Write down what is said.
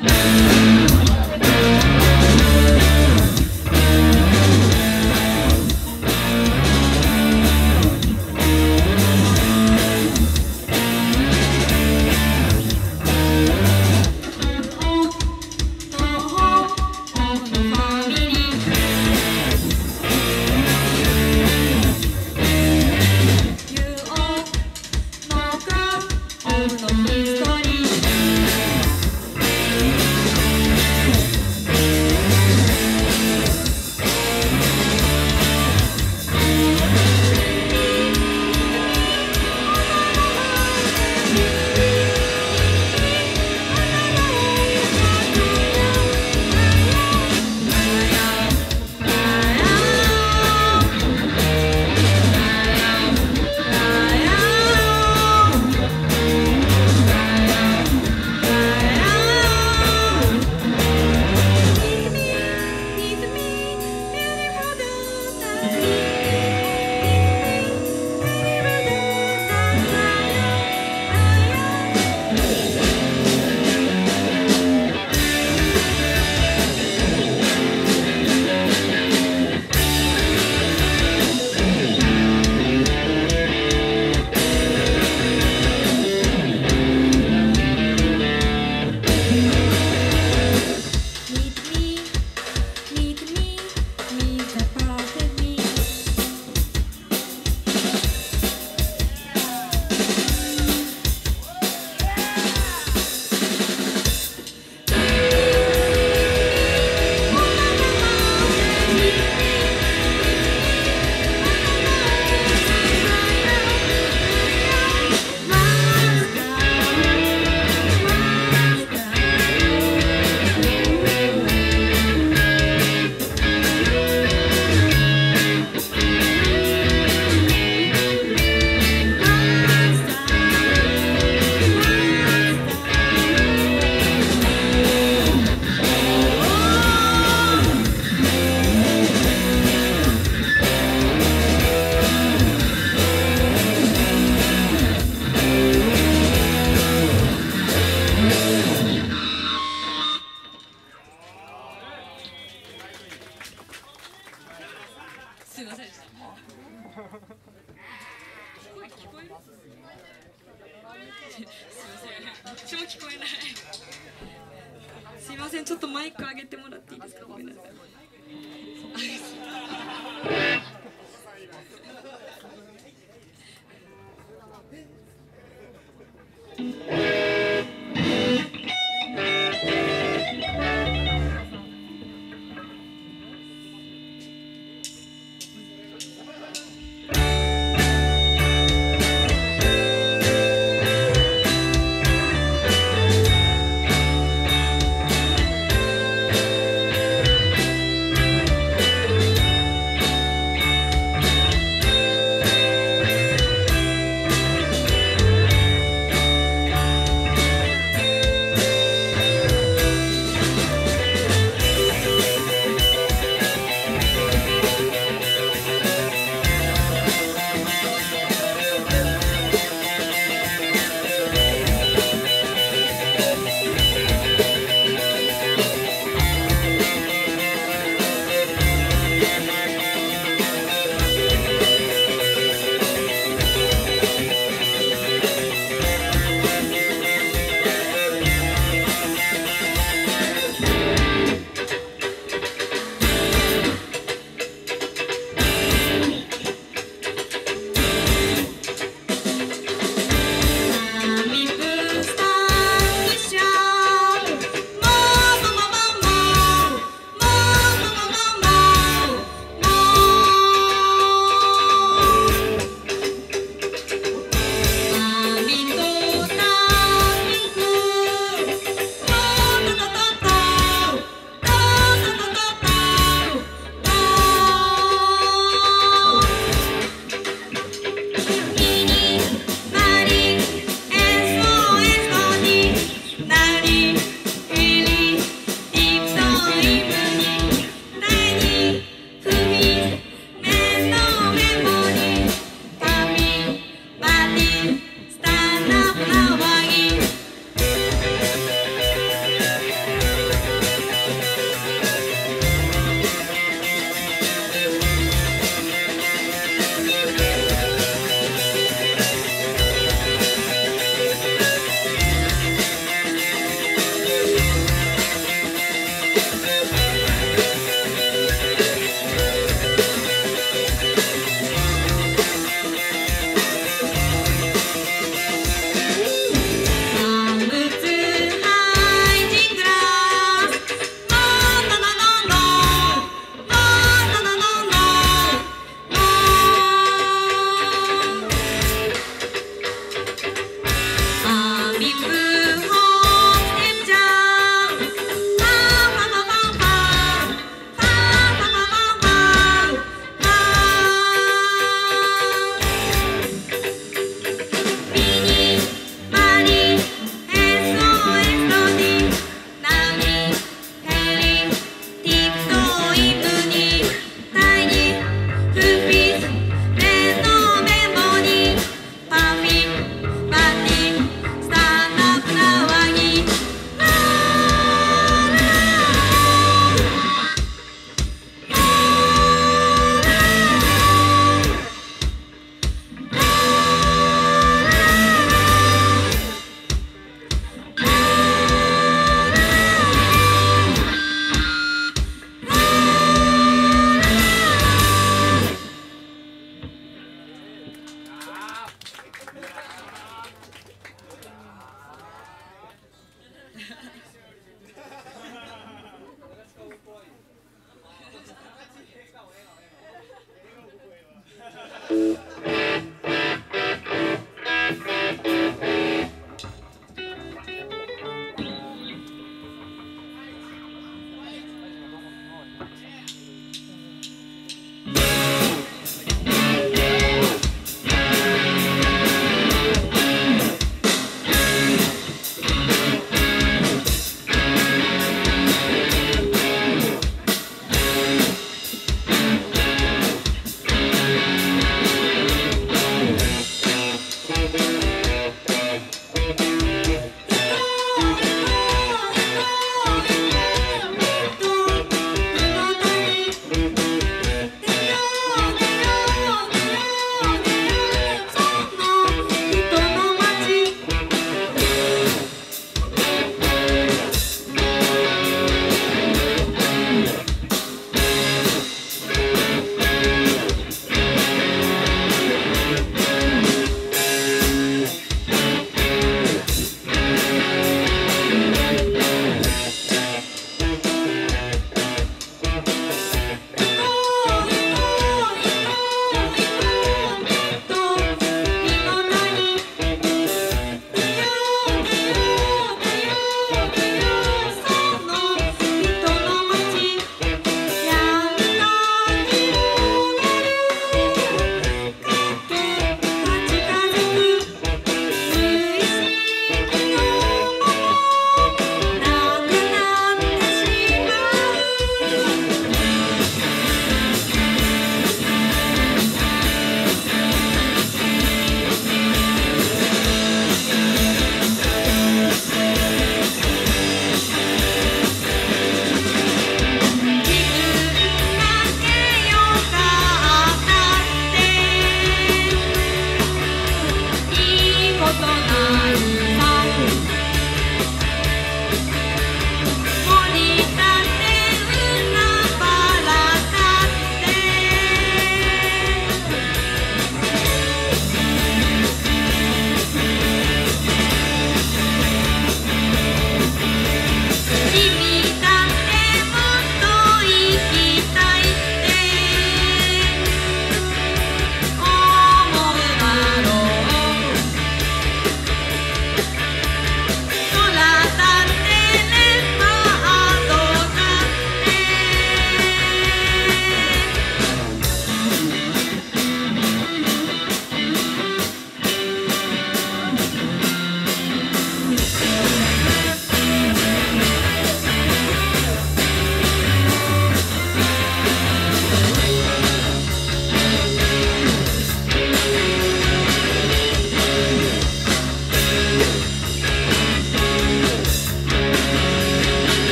Yeah. すい